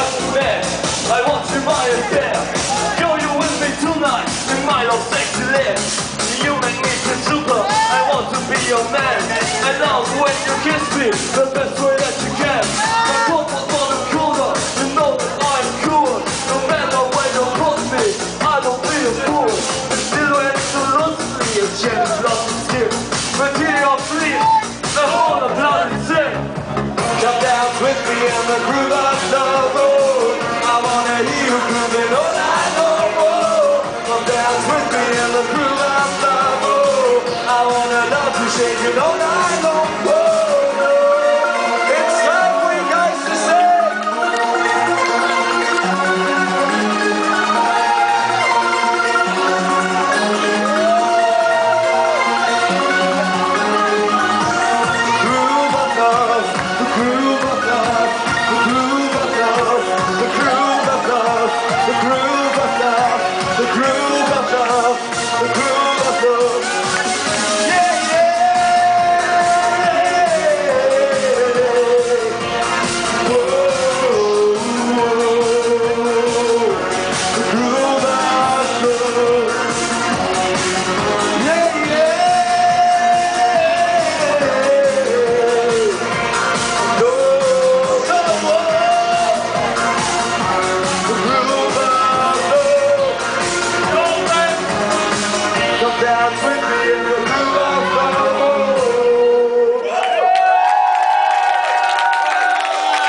rush to man I want you buy a step Go you with me tonight In my love sexy lips You make me feel super. I want to be your man. I love when you kiss me The best way that you can. My cold was not a cooler You know that I'm cool. No matter where you put me I don't be a fool. Still when so lonely A jealous love is My Material please. The whole of blood is in Come down with me and the groove of love shake it all night long.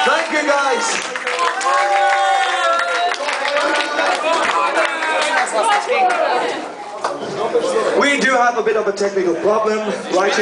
Thank you guys. We do have a bit of a technical problem right here.